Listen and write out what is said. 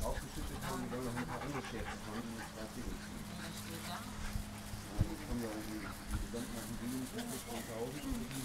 Aufgeschüttet haben, wenn man mit angeschert haben, das ist Die kommen ja um die gesamten 7.000